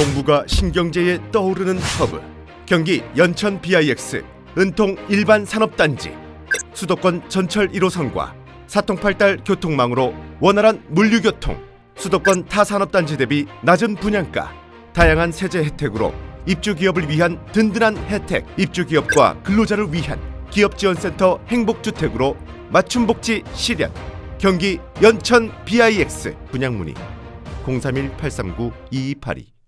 동북아 신경제의 떠오르는 허브. 경기 연천 BIX 은통 일반 산업단지. 수도권 전철 1호선과 사통팔달 교통망으로 원활한 물류교통. 수도권 타 산업단지 대비 낮은 분양가. 다양한 세제 혜택으로 입주 기업을 위한 든든한 혜택. 입주 기업과 근로자를 위한 기업지원센터 행복주택으로 맞춤 복지 실현 경기 연천 BIX 분양 문의. 031-839-2282